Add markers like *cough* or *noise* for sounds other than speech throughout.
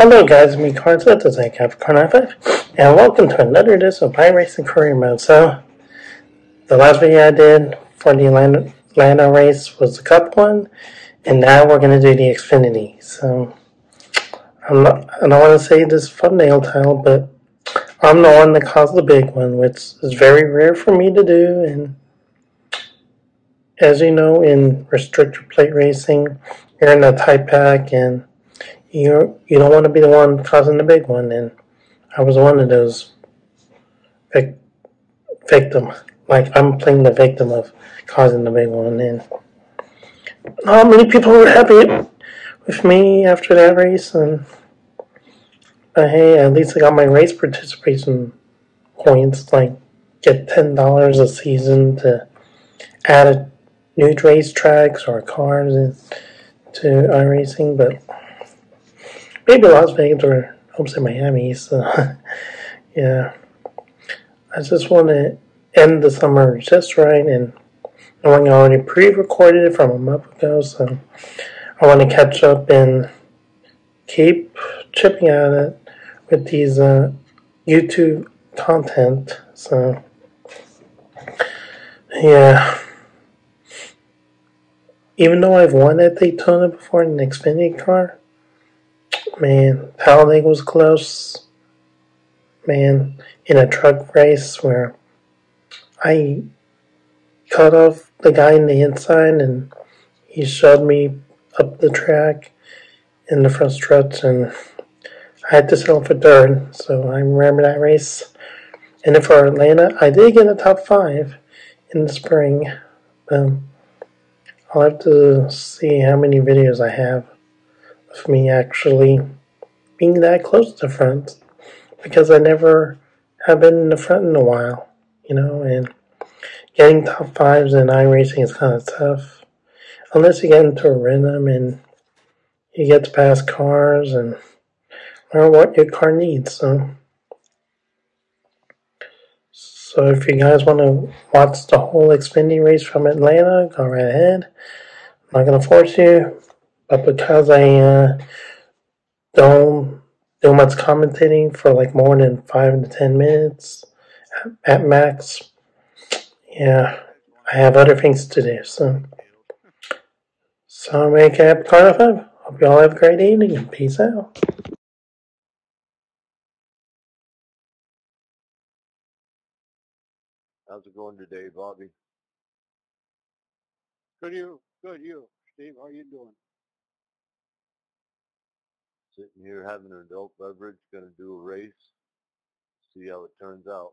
Hello guys, me Cards with the Zach of Car 5 and welcome to another edition of iRacing Career Mode. So, the last video I did for the Atlanta race was the Cup one, and now we're going to do the Xfinity. So, I'm not, I don't want to say this thumbnail title, but I'm the one that caused the big one, which is very rare for me to do, and as you know, in restrictor plate racing, you're in a tight pack and you you don't want to be the one causing the big one, and I was one of those vic- victim. Like I'm playing the victim of causing the big one, and not many people were happy with me after that race. And but hey, at least I got my race participation points. Like get ten dollars a season to add a new race tracks or cars to iRacing, but maybe Las Vegas or I'm hopefully Miami. So, *laughs* yeah, I just want to end the summer just right, and knowing I already pre-recorded it from a month ago, so I want to catch up and keep chipping at it with these uh, YouTube content. So, yeah. Even though I've won at Daytona before in an Xfinity car, Man, Talladega was close. Man, in a truck race where I cut off the guy in the inside and he shoved me up the track in the front stretch and I had to settle for third. So I remember that race. And then for Atlanta, I did get a top five in the spring. Um, I'll have to see how many videos I have of me actually being that close to front because I never have been in the front in a while, you know, and getting top fives in iRacing is kind of tough unless you get into a rhythm and you get to pass cars and learn what your car needs. So, so if you guys want to watch the whole Xfinity race from Atlanta, go right ahead. I'm not gonna force you, because I don't do much commentating for like more than five to ten minutes at max. Yeah, I have other things to do. So, so I'm going to Cap Carnival. Hope you all have a great evening and peace out. How's it going today, Bobby? Good you, good you, Steve. How you doing? Sitting here having an adult beverage, gonna do a race, see how it turns out.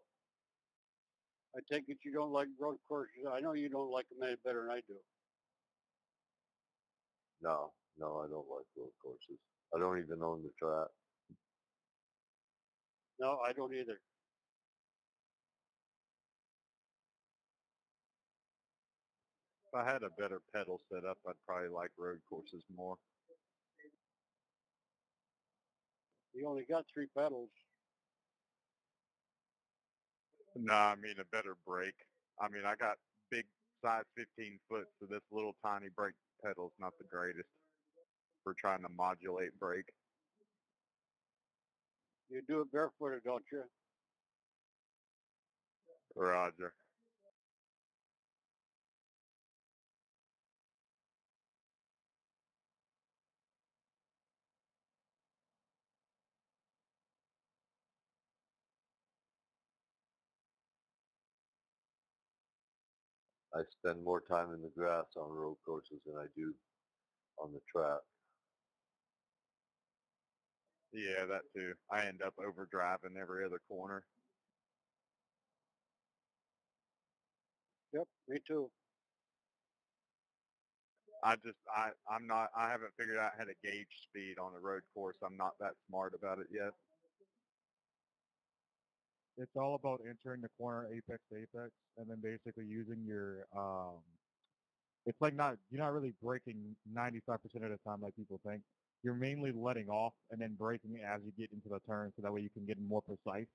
I take it you don't like road courses. I know you don't like them any better than I do. No, no, I don't like road courses. I don't even own the track. No, I don't either. If I had a better pedal set up, I'd probably like road courses more. You only got three pedals. No, I mean a better brake. I mean, I got big size 15 foot, so this little tiny brake pedal's not the greatest for trying to modulate brake. You do it barefooted, don't you? Roger. I spend more time in the grass on road courses than I do on the track. Yeah, that too. I end up overdriving every other corner. Yep, me too. I just I I'm not I haven't figured out how to gauge speed on a road course. I'm not that smart about it yet. It's all about entering the corner apex apex and then basically using your um it's like not you're not really breaking 95% of the time like people think. You're mainly letting off and then braking as you get into the turn so that way you can get more precise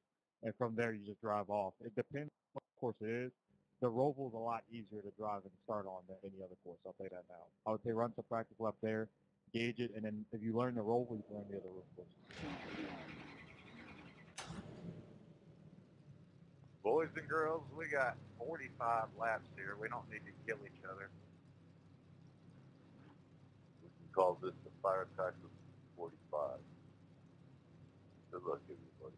and from there you just drive off. It depends what course it is. The roval is a lot easier to drive and start on than any other course i'll say that now. I would say run some practice left there gauge it, and then if you learn the roll, you can learn the other rules. Boys and girls, we got 45 laps here. We don't need to kill each other. We can call this the firecracker 45. Good luck, everybody.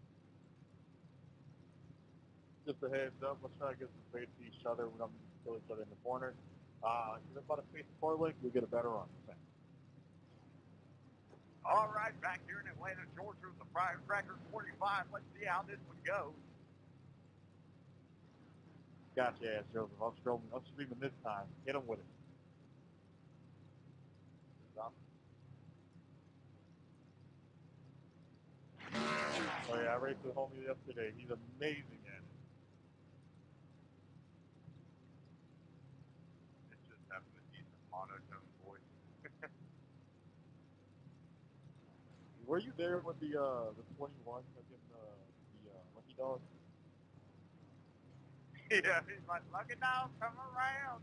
Just a heads up, let's try to get some space to each other. We don't need to kill each other in the corner. Uh, if about a space four link, we get a better run. Thanks. All right, back here in Atlanta, Georgia, with the Firecracker 45. Let's see how this one goes. Gotcha, ass Joseph. Stream, I'll stream him this time. Hit him with it. Oh yeah, I raced with homie yesterday. He's amazing at it. It's just having a decent monotone voice. *laughs* Were you there with the uh the 21 fucking uh, the uh, Lucky Dog? *laughs* yeah, he's like, look it now, come around.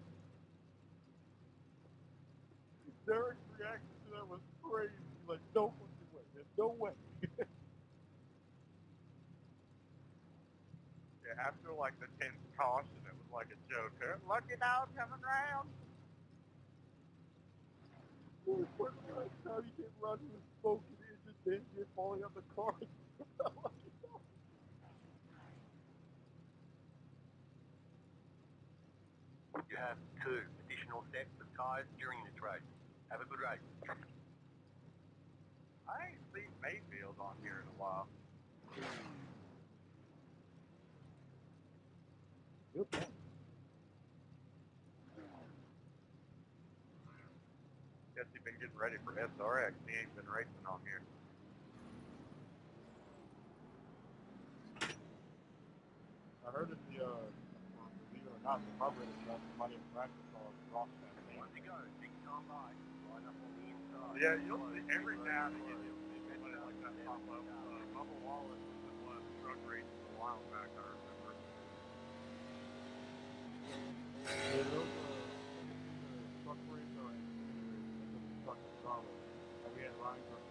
Derek's reaction to that was crazy. He's like, no fucking way. There's no way. *laughs* Yeah, after like the 10th caution, it was like a joke. huh? Look it now, coming around. Boy, what the last time came around, he was smoking and just damn falling off the car. *laughs* You have two additional sets of tyres during this race. Have a good race. I ain't seen Mayfield on here in a while. Yep. Guess he's been getting ready for SRX. He ain't been racing on here. I heard in the, uh, believe it or not, the carburetor got somebody in practice called Ross Van On to go. Big time by. Line up on the inside. Yeah, you'll see every now and again you'll see somebody like that pop up. Uh, Bubba Wallace was in one of the truck races a while back, I remember. Yeah, those, uh, truck race or truck in Charlotte. And we had Ryan Garcia.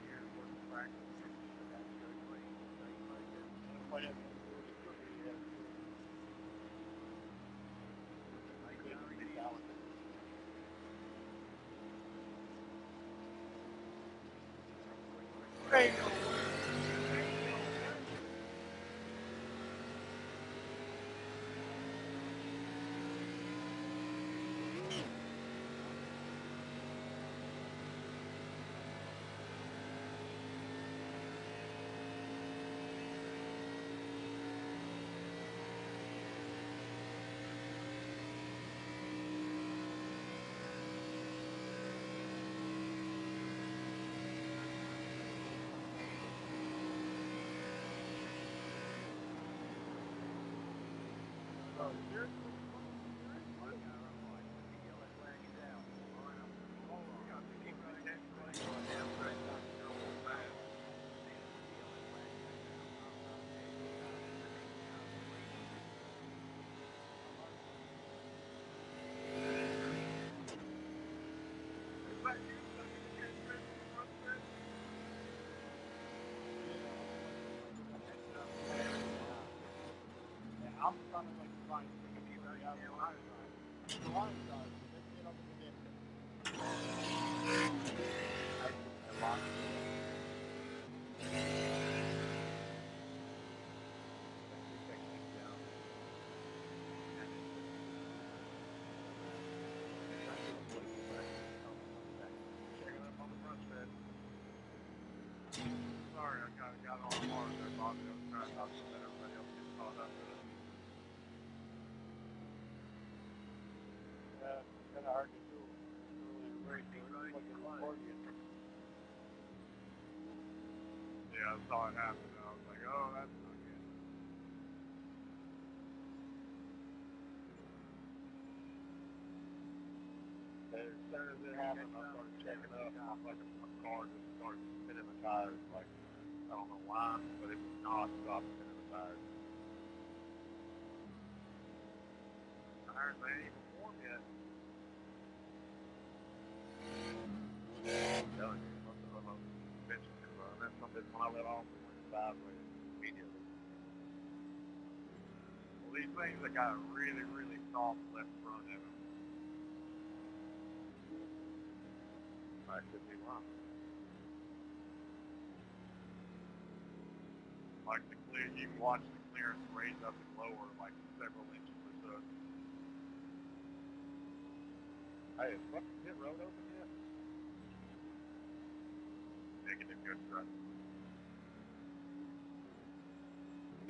Hey, I'm trying to like find yeah, the line side. The line side, they get up in the distance. I I lost Sorry, I got, got on hard there, Bobby. I was trying not to everybody else get caught up with it. Hard to do. Like. Yeah, I saw it happen. I was like, oh, that's not good. As soon as it happened, I started checking up. My fucking my car just started spinning the tires. Like, I don't know why, but it was not stop spinning the tires. Tires ain't even warm yet. I'm telling you, most of them are suspension can run. That's when I let it went sideways immediately. Well, these things that got really, really soft left front of them. I could be wrong. Like the clear, you can watch the clearance raise up and lower like several inches or so. Hey, is fucking pit road open yet? Negative, good truck.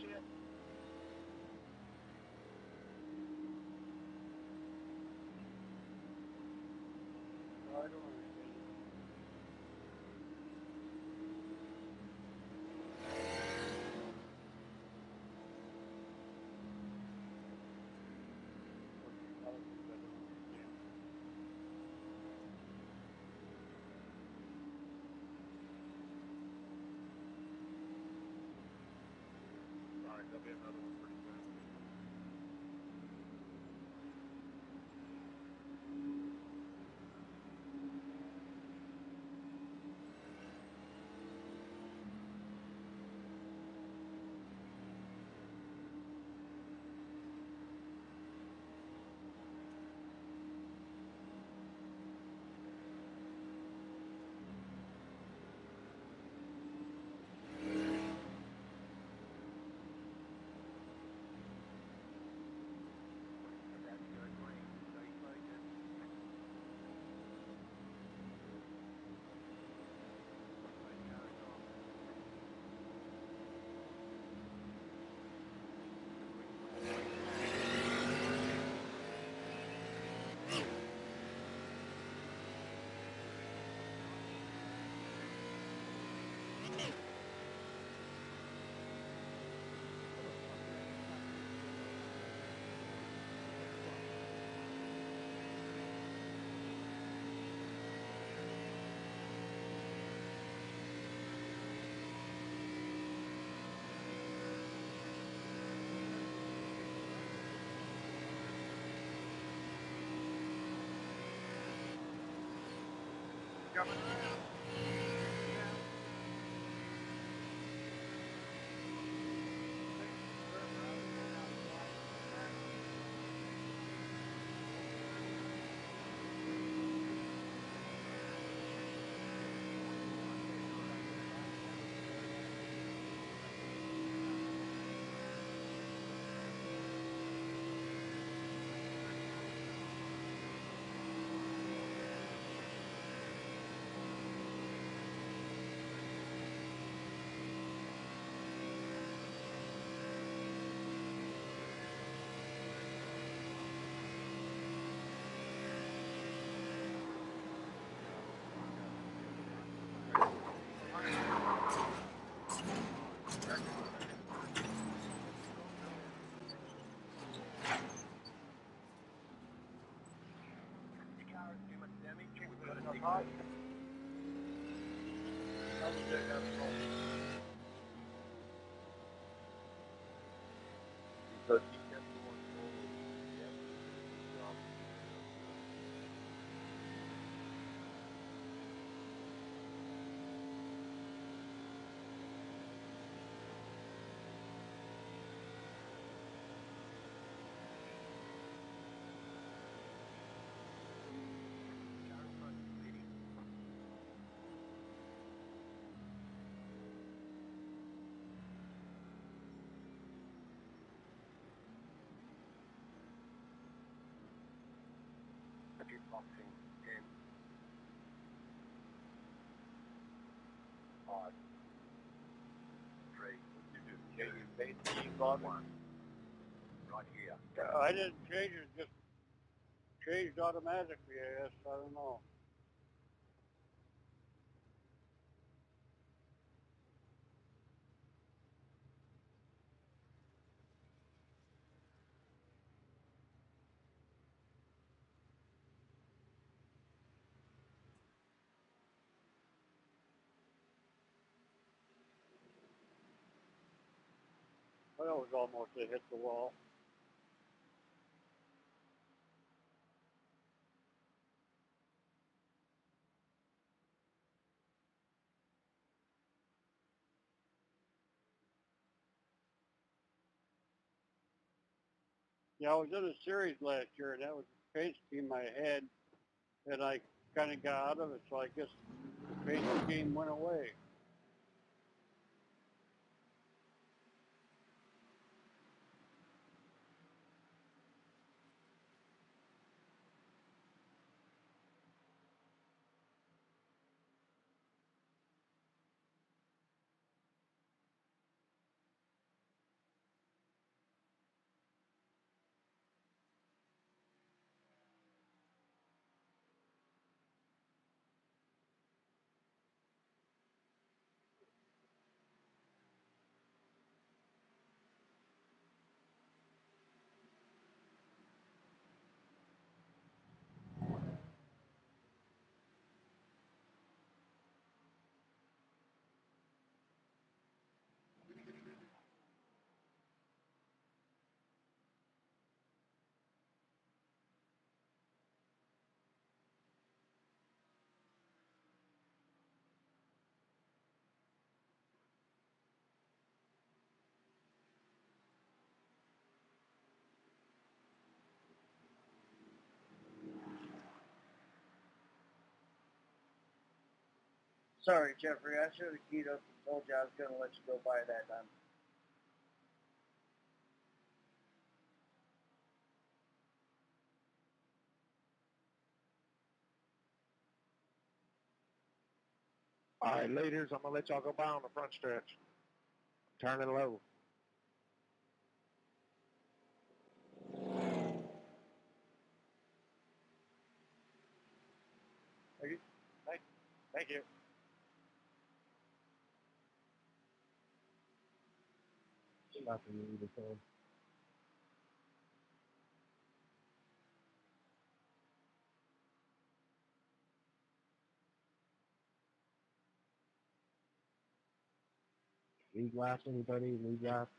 fucking bullshit. Coming We've got to That's dig hot. it. Double check that phone. Because he kept going forward. Yep. Drop. Boxing game. Odd. Trade. You do. Yeah, you made the bug one. Right here. Uh, I didn't change it, just changed automatically, I guess, I don't know. Was almost to hit the wall. Yeah, I was in a series last year, and that was scheme I had, and I kind of got out of it, so I guess the scheme went away. Sorry, Jeffrey. I should have keyed up and told you I was going to let you go by that time. All right, leaders, I'm gonna let y'all go by on the front stretch. Turning low. Thank you. Side. League last, anybody? League last?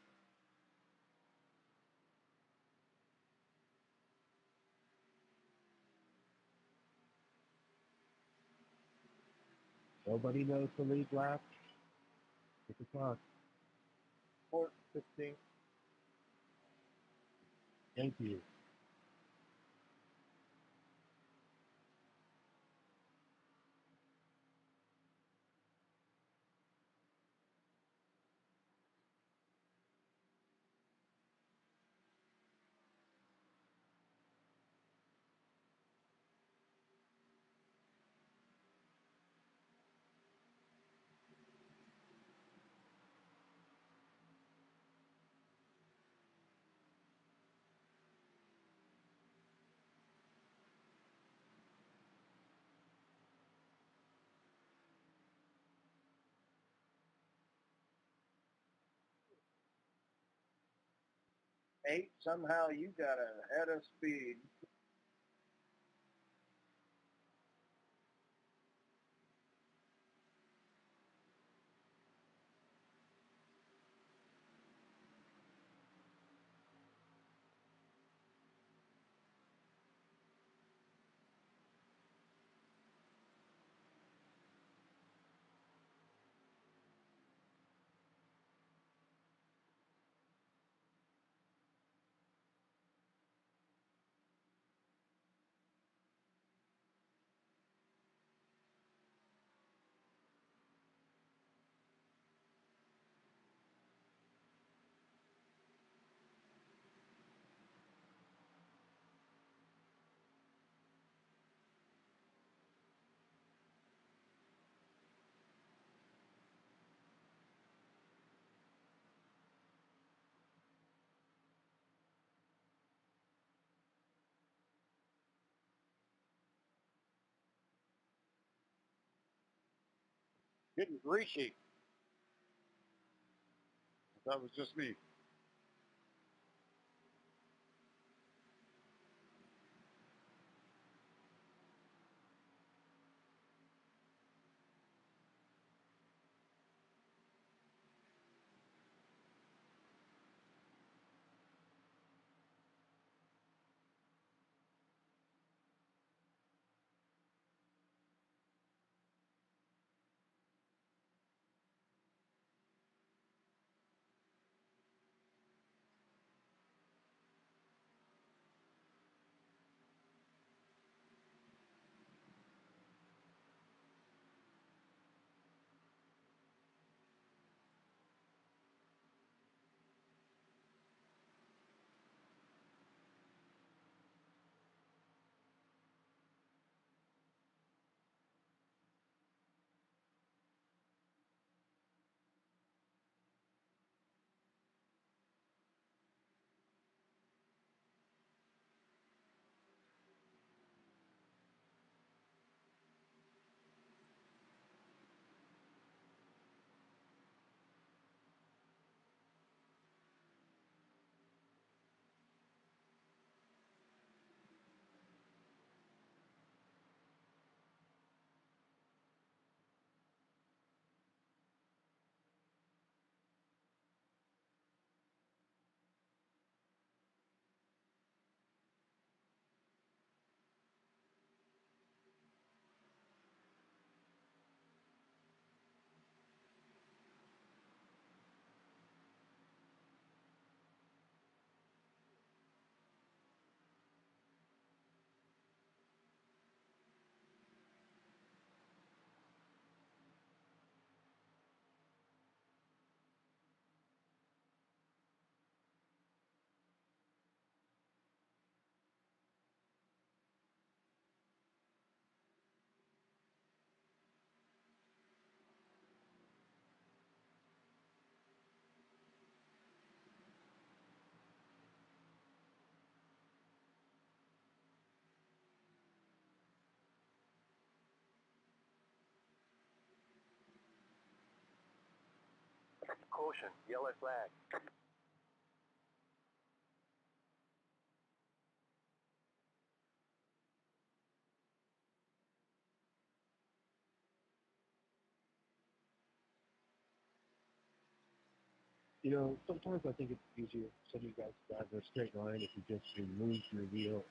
Nobody knows the league last? Six o'clock. Four, 15. Thank you. Eight. Somehow you got a head of speed. Getting greasy. That was just me. Caution, yellow flag. You know, sometimes I think it's easier for some of you guys to drive in a straight line if you just remove your wheel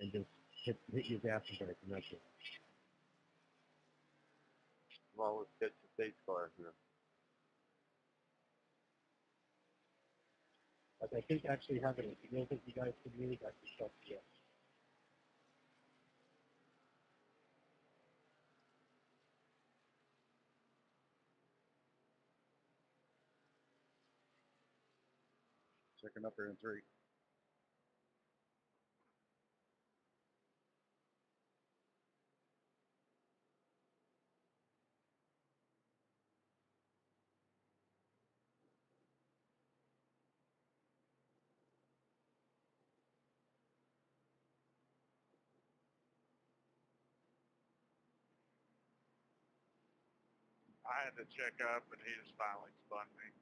and just hit, hit your gas and brake, and that's it. Well, let's get the state car I think actually having a wheel that you guys can really actually helps you. Checking up here in three. Had to check up, and he just finally spun me.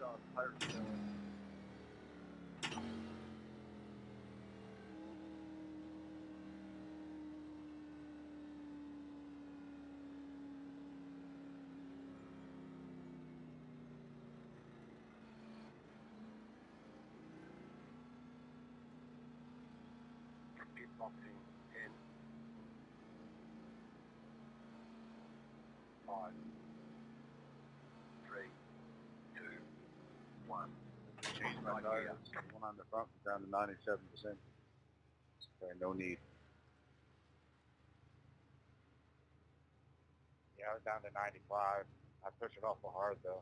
John Pirate. Kickboxing 10. 5. Here. The one on the front was down to 97%. Okay, no need. Yeah, I was down to 95. I pushed it awful hard though.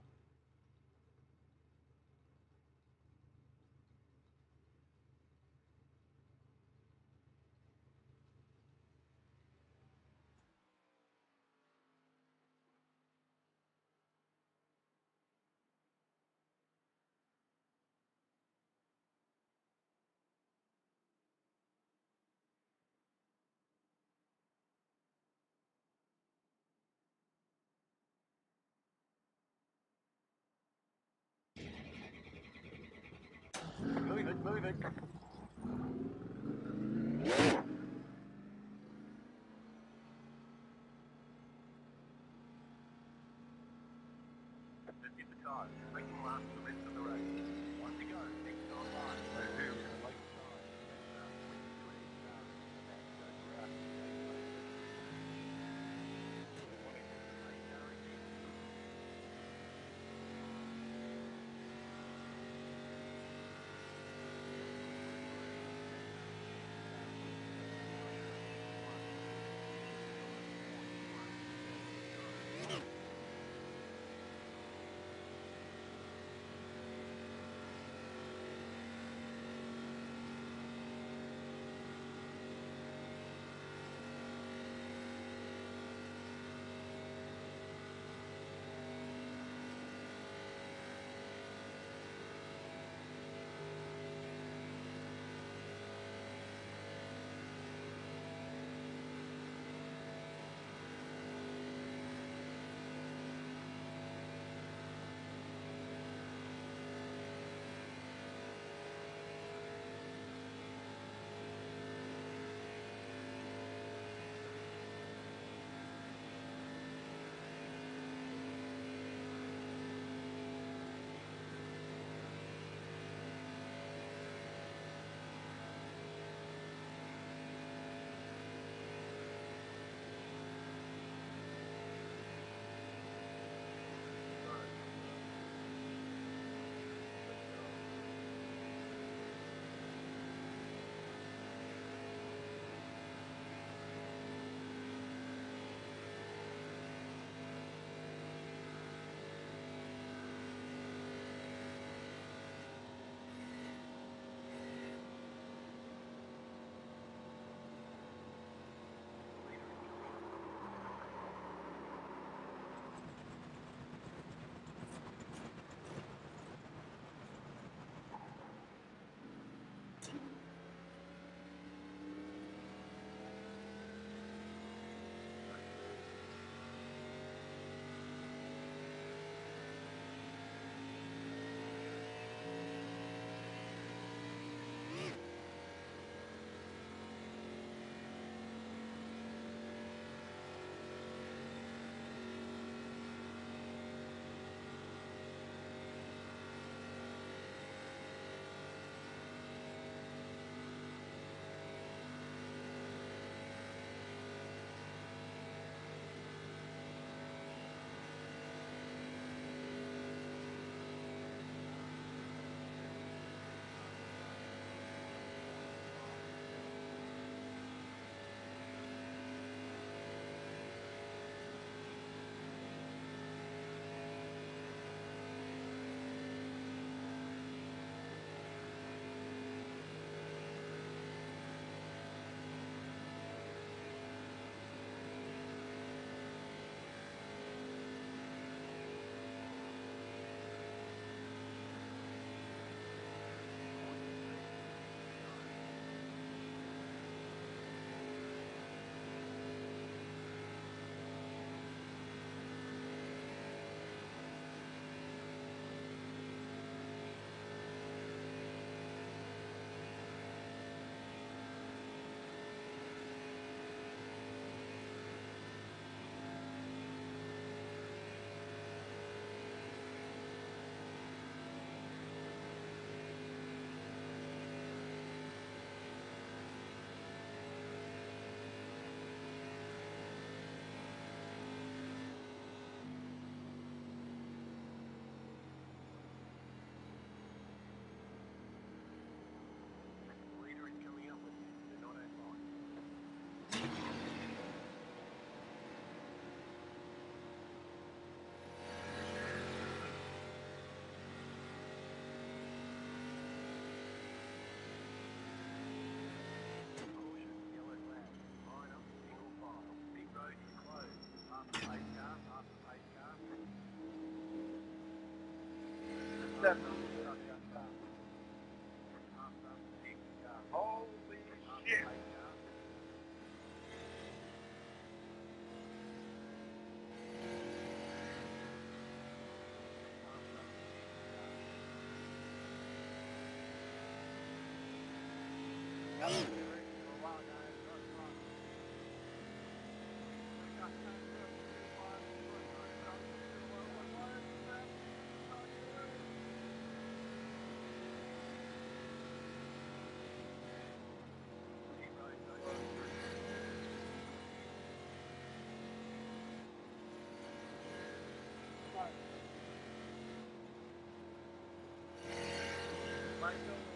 Move it. Seven. Holy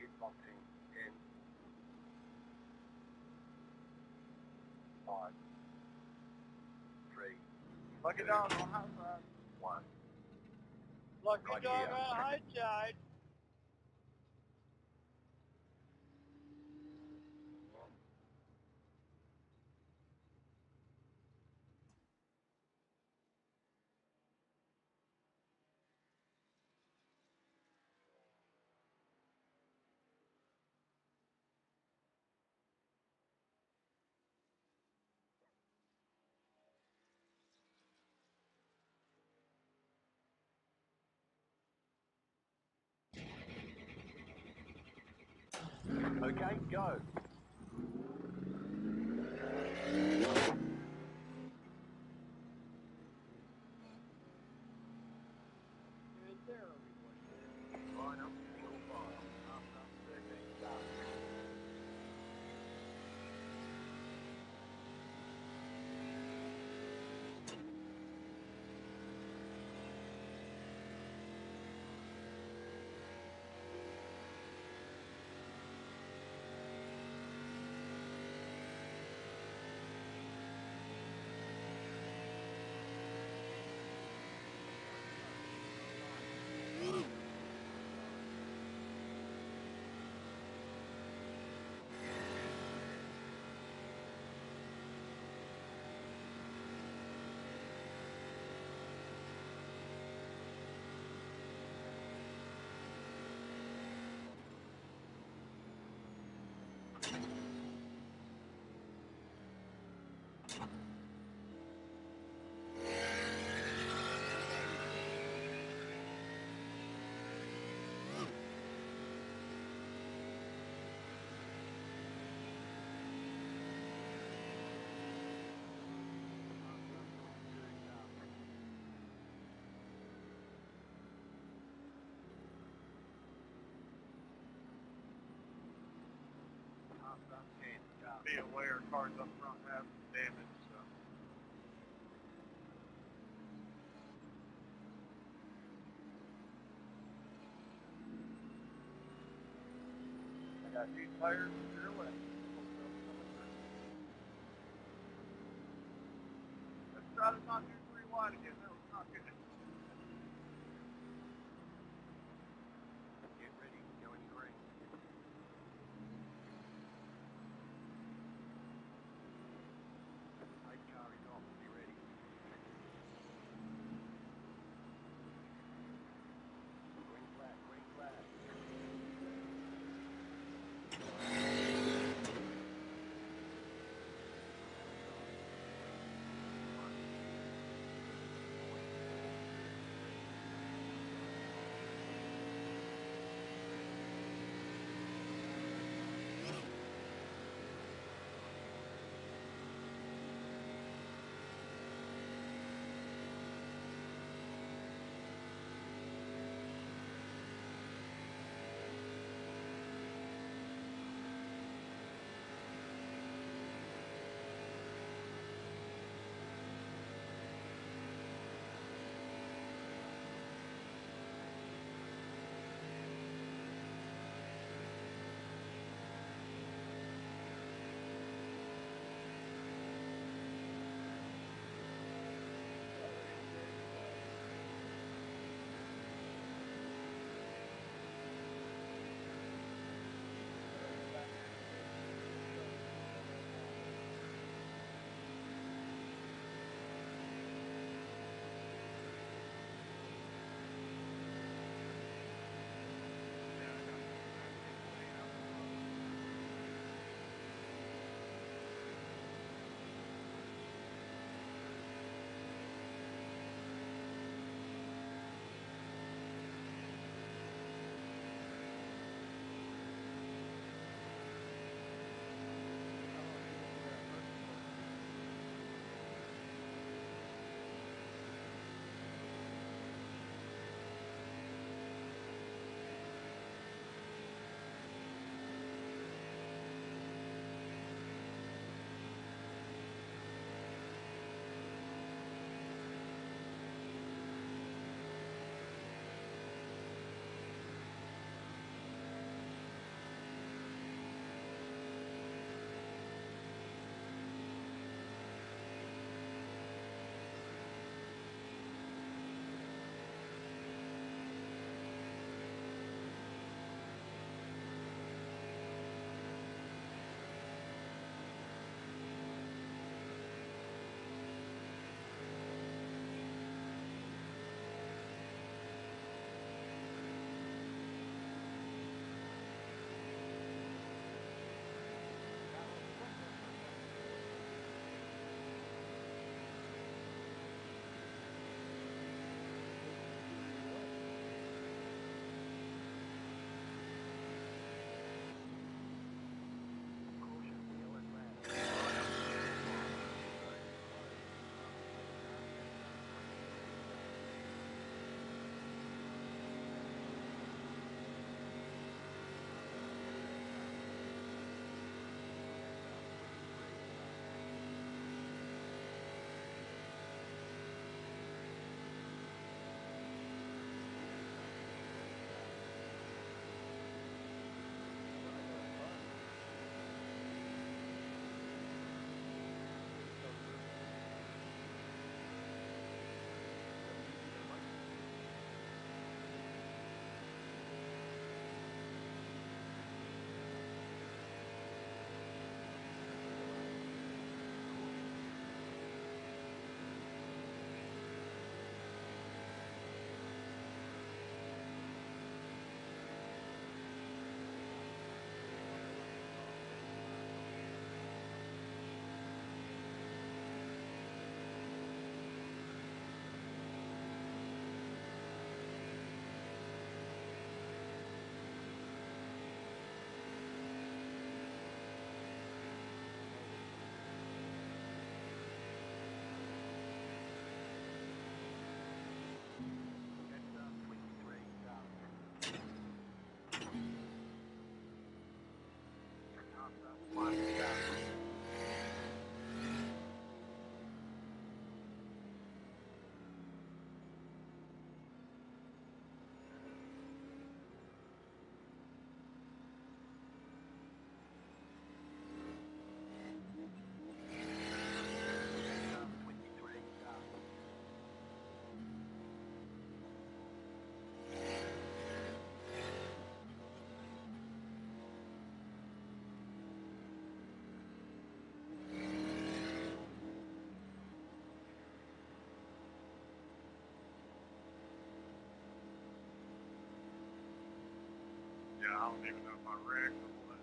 Kickboxing in five, three, Lucky dog on high side. one. Lucky dog here. on Okay, go. Cars up front have damage, so. I got two tires to your left. Let's try to not do three wide again, I don't even know if I wrecked or what.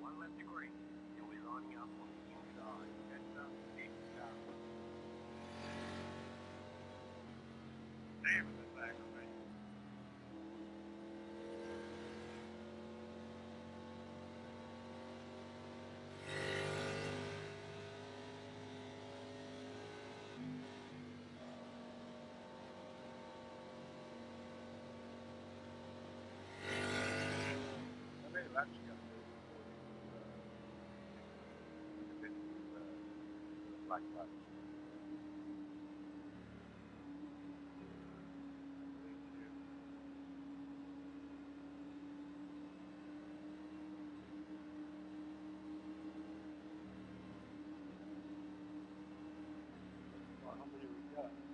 One left degree. You'll be lining up on the inside. That's up. It's up. Damn it, that's aggravating. I may have actually got to uh, uh, black light. Well?